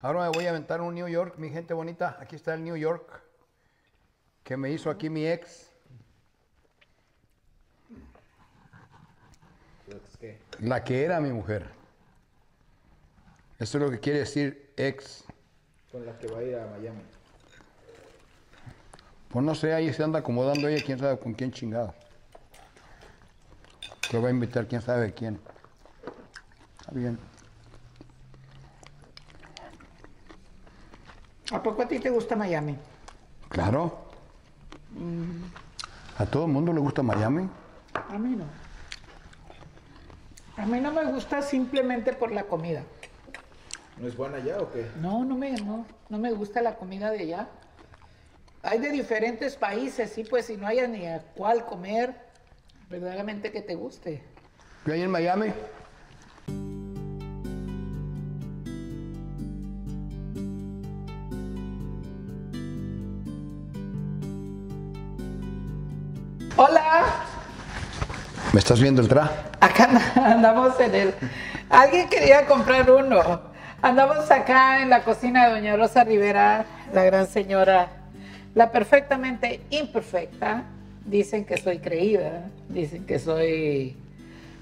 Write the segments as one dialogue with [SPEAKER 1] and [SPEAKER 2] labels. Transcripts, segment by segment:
[SPEAKER 1] Ahora me voy a aventar un New York, mi gente bonita. Aquí está el New York que me hizo aquí mi ex. La que era mi mujer. Eso es lo que quiere decir ex.
[SPEAKER 2] Con la que va a ir a Miami.
[SPEAKER 1] Pues no sé, ahí se anda acomodando ella, quién sabe con quién chingado. Que va a invitar quién sabe quién. Está bien.
[SPEAKER 3] ¿A poco a ti te gusta Miami?
[SPEAKER 1] Claro. A todo el mundo le gusta Miami.
[SPEAKER 3] A mí no. A mí no me gusta simplemente por la comida.
[SPEAKER 2] ¿No es buena allá o qué?
[SPEAKER 3] No, no me, no, no me gusta la comida de allá. Hay de diferentes países, sí, pues si no hay ni a cuál comer, verdaderamente que te guste.
[SPEAKER 1] ¿Qué hay en Miami? ¿Me estás viendo el tra?
[SPEAKER 3] acá andamos en el... Alguien quería comprar uno. Andamos acá en la cocina de Doña Rosa Rivera, la gran señora, la perfectamente imperfecta. Dicen que soy creída, dicen que soy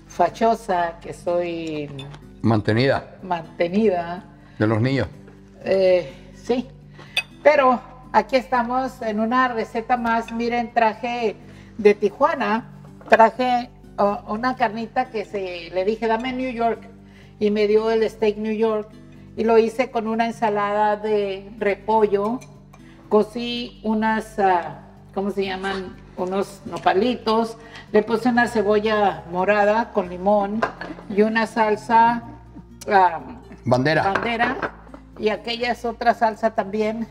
[SPEAKER 3] fachosa, que soy
[SPEAKER 1] Mantenida.
[SPEAKER 3] mantenida.
[SPEAKER 1] De los niños.
[SPEAKER 3] Eh, sí, pero aquí estamos en una receta más. Miren, traje de Tijuana, traje una carnita que se le dije, dame New York, y me dio el steak New York, y lo hice con una ensalada de repollo. Cocí unas, ah, ¿cómo se llaman? Unos nopalitos. Le puse una cebolla morada con limón y una salsa. ah,
[SPEAKER 1] Bandera.
[SPEAKER 3] bandera y aquella es otra salsa también.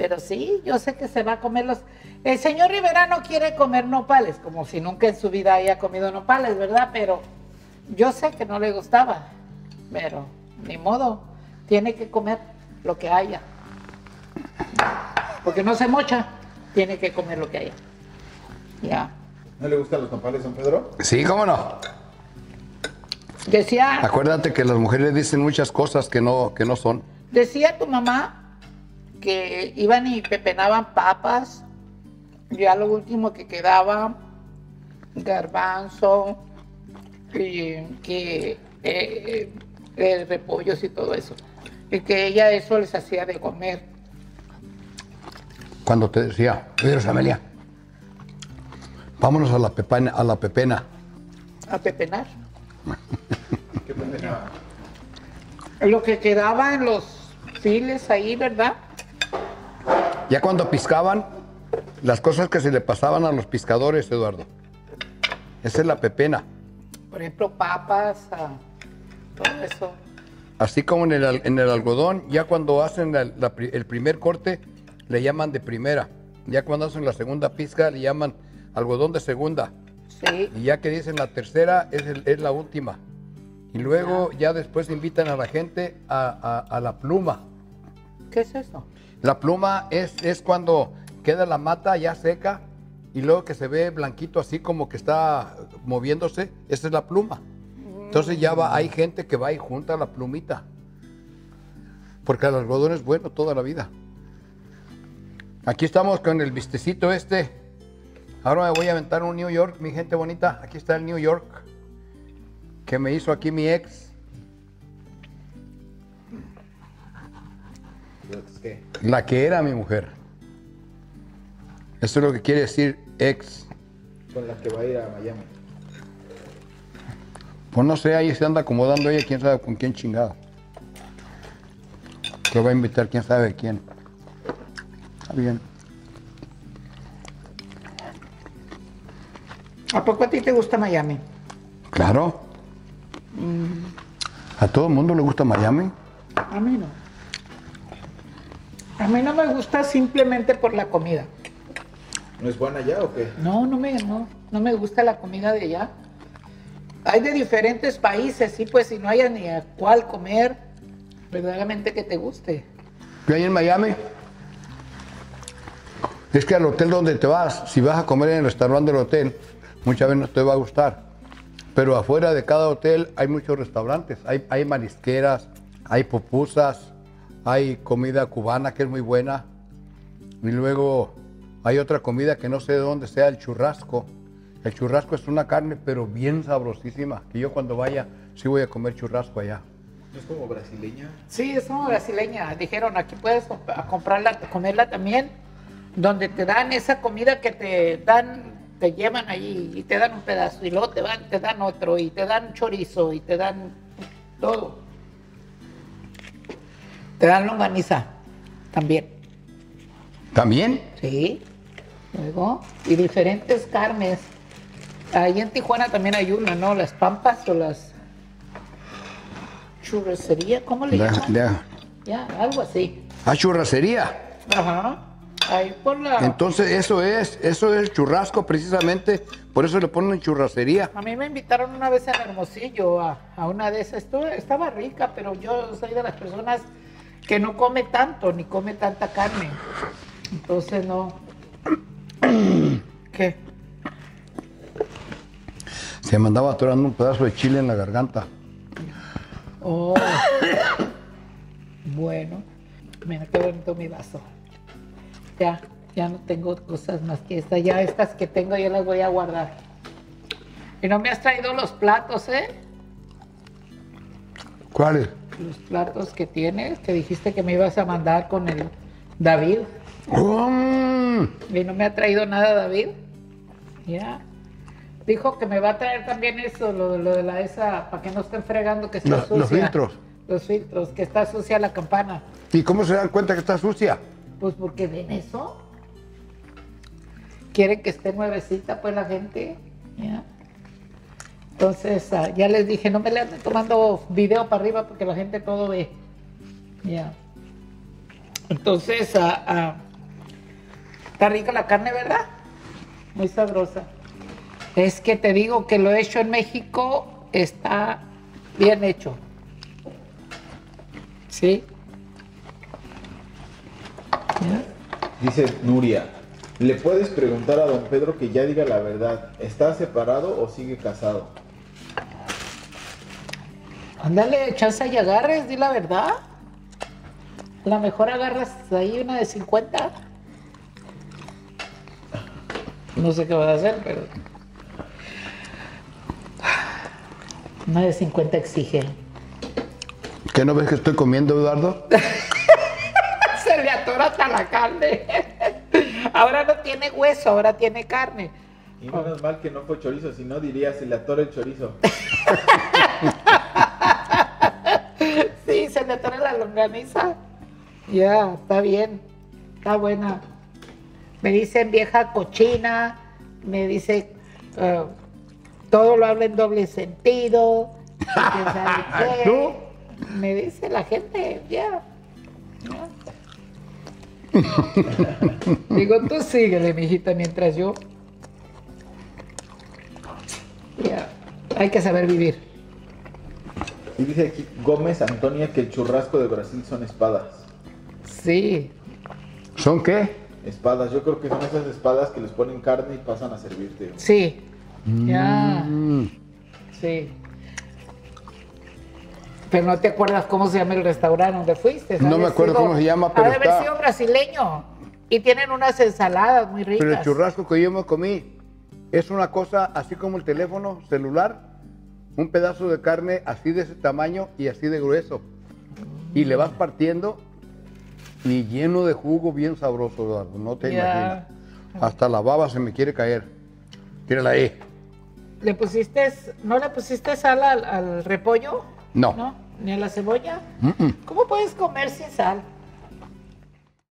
[SPEAKER 3] Pero sí, yo sé que se va a comer los... El señor Rivera no quiere comer nopales, como si nunca en su vida haya comido nopales, ¿verdad? Pero yo sé que no le gustaba, pero ni modo, tiene que comer lo que haya. Porque no se mocha, tiene que comer lo que haya. Ya.
[SPEAKER 2] ¿No le gustan los nopales, San Pedro?
[SPEAKER 1] Sí, cómo no.
[SPEAKER 3] Decía,
[SPEAKER 1] Acuérdate que las mujeres dicen muchas cosas que no, que no son.
[SPEAKER 3] Decía tu mamá que iban y pepenaban papas, ya lo último que quedaba, garbanzo, y que eh, eh, repollos y todo eso. Y que ella eso les hacía de comer.
[SPEAKER 1] Cuando te decía, oye, Rosamelia, vámonos a la pepena, a la pepena.
[SPEAKER 3] A pepenar.
[SPEAKER 2] ¿Qué pena?
[SPEAKER 3] Lo que quedaba en los files ahí, ¿verdad?
[SPEAKER 1] Ya cuando piscaban, las cosas que se le pasaban a los pescadores, Eduardo. Esa es la pepena.
[SPEAKER 3] Por ejemplo, papas, ah, todo eso.
[SPEAKER 1] Así como en el, en el algodón, ya cuando hacen la- la pri- el primer corte, le llaman de primera. Ya cuando hacen la segunda pizca, le llaman algodón de segunda.
[SPEAKER 3] Sí,
[SPEAKER 1] Y ya que dicen la tercera, es, el- es la última. Y luego ya después invitan a la gente a, a- a la pluma.
[SPEAKER 3] ¿Qué es eso?
[SPEAKER 1] La pluma es, es cuando queda la mata ya seca y luego que se ve blanquito así como que está moviéndose, esa es la pluma. Entonces ya va, hay gente que va y junta la plumita. Porque el algodón es bueno toda la vida. Aquí estamos con el vistecito este. Ahora me voy a aventar un New York, mi gente bonita. Aquí está el New York que me hizo aquí mi ex.
[SPEAKER 2] ¿Qué?
[SPEAKER 1] La que era mi mujer. Eso es lo que quiere decir ex.
[SPEAKER 2] Con la que va a ir a Miami.
[SPEAKER 1] Pues no sé, ahí se anda acomodando ella, quién sabe con quién chingado. Que va a invitar quién sabe quién. Está bien.
[SPEAKER 3] ¿A poco a ti te gusta Miami?
[SPEAKER 1] Claro. A todo el mundo le gusta Miami.
[SPEAKER 3] A mí no. A mí no me gusta simplemente por la comida.
[SPEAKER 2] ¿No es buena allá o qué?
[SPEAKER 3] No, no me, no, no me gusta la comida de allá. Hay de diferentes países, sí, pues si no hay ni a cuál comer, verdaderamente que te guste.
[SPEAKER 1] ¿Qué hay en Miami? Es que al hotel donde te vas, si vas a comer en el restaurante del hotel, muchas veces no te va a gustar. Pero afuera de cada hotel hay muchos restaurantes. Hay, hay marisqueras, hay pupusas, hay comida cubana que es muy buena. Y luego hay otra comida que no sé de dónde sea, el churrasco. El churrasco es una carne, pero bien sabrosísima. Que yo cuando vaya, sí voy a comer churrasco allá.
[SPEAKER 2] ¿Es como brasileña?
[SPEAKER 3] Sí, es como brasileña. Dijeron, aquí puedes comprarla, comerla también, donde te dan esa comida que te dan, te llevan allí y te dan un pedazo y luego te, van, te dan otro y te dan chorizo y te dan todo. Te dan longaniza también.
[SPEAKER 1] ¿También?
[SPEAKER 3] Sí. Luego, y diferentes carnes. Ahí en Tijuana también hay una, ¿no? Las pampas o las churrascería, ¿cómo le
[SPEAKER 1] Ya,
[SPEAKER 3] llaman?
[SPEAKER 1] ya.
[SPEAKER 3] Ya, algo así.
[SPEAKER 1] Ah, churracería.
[SPEAKER 3] Ajá. Ahí por la.
[SPEAKER 1] Entonces eso es, eso es churrasco precisamente, por eso le ponen churracería.
[SPEAKER 3] A mí me invitaron una vez en Hermosillo a, a una de esas. Estuvo- estaba rica, pero yo soy de las personas que no come tanto ni come tanta carne. Entonces no. ¿Qué?
[SPEAKER 1] Se me andaba atorando un pedazo de chile en la garganta.
[SPEAKER 3] Oh. bueno. Mira qué bonito mi vaso. Ya, ya no tengo cosas más que estas. Ya estas que tengo yo las voy a guardar. Y no me has traído los platos, ¿eh?
[SPEAKER 1] ¿Cuáles?
[SPEAKER 3] Los platos que tienes, que dijiste que me ibas a mandar con el David.
[SPEAKER 1] Mm,
[SPEAKER 3] Y no me ha traído nada David. Ya. Dijo que me va a traer también eso, lo, lo de la esa, para que no estén fregando que está sucia.
[SPEAKER 1] los filtros.
[SPEAKER 3] Los filtros, que está sucia la campana.
[SPEAKER 1] ¿Y cómo se dan cuenta que está sucia?
[SPEAKER 3] Pues porque ven eso. Quieren que esté nuevecita, pues la gente. ¿ya? Entonces, ah, ya les dije, no me le anden tomando video para arriba porque la gente todo ve. Ya. Entonces, ah, ah, está rica la carne, ¿verdad? Muy sabrosa. Es que te digo que lo hecho en México está bien hecho. ¿Sí?
[SPEAKER 2] Dice Nuria, ¿le puedes preguntar a don Pedro que ya diga la verdad? ¿Está separado o sigue casado?
[SPEAKER 3] Ándale, chance y agarres, di la verdad. A lo mejor agarras ahí una de 50. No sé qué vas a hacer, pero. Una de 50 exige.
[SPEAKER 1] ¿Qué no ves que estoy comiendo, Eduardo?
[SPEAKER 3] Se le atora hasta la carne. Ahora no tiene hueso, ahora tiene carne.
[SPEAKER 2] Y menos mal que no fue chorizo, si no diría se le atora el chorizo.
[SPEAKER 3] Sí, se le atora la longaniza. Ya, está bien. Está buena. Me dicen vieja cochina. Me dice eh, todo lo habla en doble sentido.
[SPEAKER 1] ¿Tú?
[SPEAKER 3] Me dice la gente, ya. ya. Digo, tú síguele, mijita, mientras yo. Ya. Hay que saber vivir.
[SPEAKER 2] Y dice aquí Gómez Antonia que el churrasco de Brasil son espadas.
[SPEAKER 3] Sí.
[SPEAKER 1] ¿Son qué?
[SPEAKER 2] Espadas, yo creo que son esas espadas que les ponen carne y pasan a servirte.
[SPEAKER 3] Sí. Ya.
[SPEAKER 1] Mm,
[SPEAKER 3] Sí. Pero no te acuerdas cómo se llama el restaurante donde fuiste.
[SPEAKER 1] No me acuerdo
[SPEAKER 3] sido-
[SPEAKER 1] cómo se llama, pero
[SPEAKER 3] Ha de haber
[SPEAKER 1] está-
[SPEAKER 3] sido brasileño. Y tienen unas ensaladas muy ricas.
[SPEAKER 1] pero el churrasco que yo me comí es una cosa así como el teléfono celular, un pedazo de carne así de ese tamaño y así de grueso. Y le vas partiendo y lleno de jugo bien sabroso, Eduardo, no te imaginas. Hasta la baba se me quiere caer. Tírala ahí.
[SPEAKER 3] ¿Le pusiste, no le pusiste sal al, al repollo?
[SPEAKER 1] No.
[SPEAKER 3] ¿No? ¿Ni a la cebolla?
[SPEAKER 1] Mm, mm.
[SPEAKER 3] ¿Cómo puedes comer sin sal?